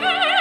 Yeah.